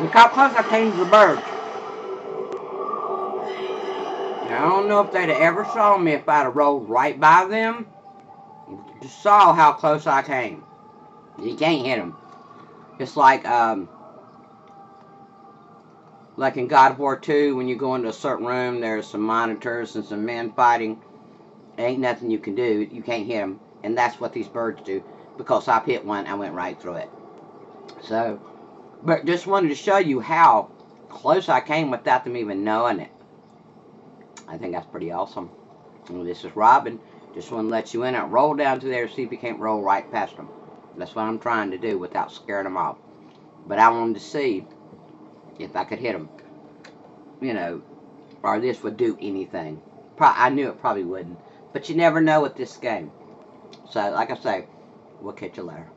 Look how close I came to the birds. Now, I don't know if they'd have ever saw me if I'd have rolled right by them. Just saw how close I came. You can't hit them. It's like, um, like in God of War 2, when you go into a certain room, there's some monitors and some men fighting. ain't nothing you can do. You can't hit them. And that's what these birds do. Because I've hit one, I went right through it. So, but just wanted to show you how close I came without them even knowing it. I think that's pretty awesome. And this is Robin. Just want to let you in and roll down to there, see if you can't roll right past them. That's what I'm trying to do without scaring them off. But I wanted to see if I could hit them. You know, or this would do anything. Pro I knew it probably wouldn't. But you never know with this game. So, like I say, we'll catch you later.